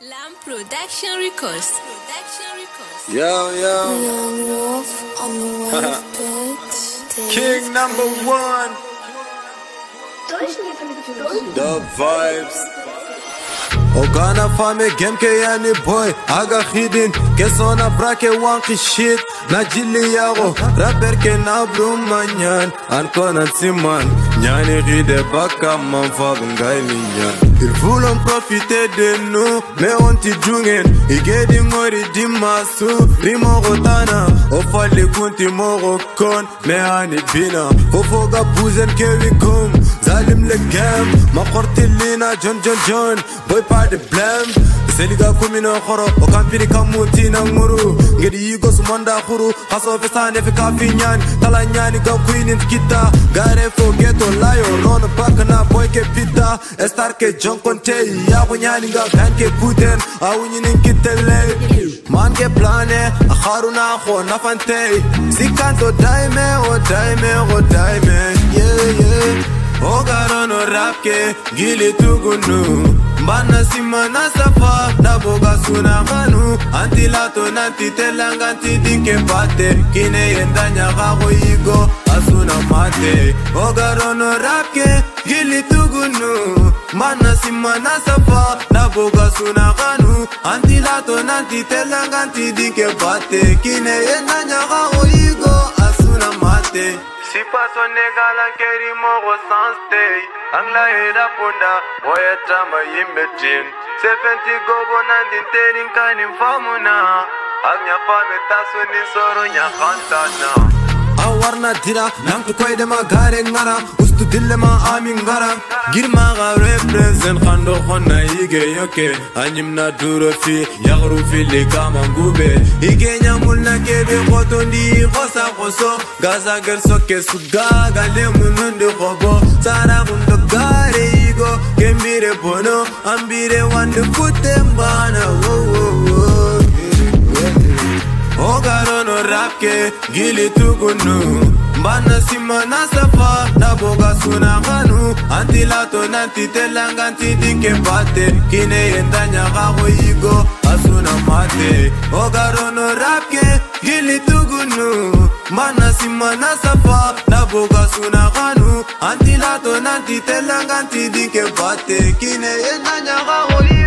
Lamb Production Records. Production Records. Yo, yo, Young Wolf on the wave, bitch. King number one, the vibes. Ogana fame game ke yani boy aga khidin ke sona brake wanki shit na jili yago rapper ke na nyani ride baka man fabun gaili nyan Ils voulont profiter de nous mais on ti jungen igedi ngori dimasu rimo rotana ofale kunti moro kon me ani bina fofoga buzen ke wikum zalim le game ma qorti lina john john john. Boy pa de blame seliga kumino khoro o kampiri kamuti na nguru ngedi yigo sumanda khuru. Kaso fesane fe kafinyan tala nyani kita gare layo ron pak na boy ke pita estar ke john conte ya kunyani ga kan ke puten awunyi nin kitele man ke plane. Akharuna kho nafante sikanto daime o oh, daime o oh, daime yeah yeah. Oh, Ogarono rapke gili tugunu Mbana sima na safa. Na boga suna manu. Anti lato nanti telanga anti dinke pate. Kine yenda nyaga igo asuna mate Ogarono rapke gili tugunu Mbana sima na safa na boga suna manu Anti lato nanti telanga anti dinke pate Kine yenda nyaga igo asuna mate Si paso negala keri mogo sanste Angla era punda Boya tama yimbetin Sefenti gobo nandin terin kanin famuna Agnya fame taso ni soro nya khantana awarna dira nanku koyde ma gare ngara ustu dille ma amin ngara. Girma ga represent khando khonna ige yoke anyim na duro fi yagru fi le kama ngube ige nyamul na kebe khoto ndi khosa khoso. Gaza ger soke suga gale mununde khobo. Sara gundo gare igo kembire bono ambire wande kutembana Rapke gili tugunu Mbana sima na safa na boga suna ganu Anti lato nanti telanga anti dinke Kine yenda nyaga igo asuna mate. Ogarono rapke gili tugunu Mbana sima na safa na boga suna ganu Anti lato nanti telanga anti dinke Kine yenda nyaga igo asuna mate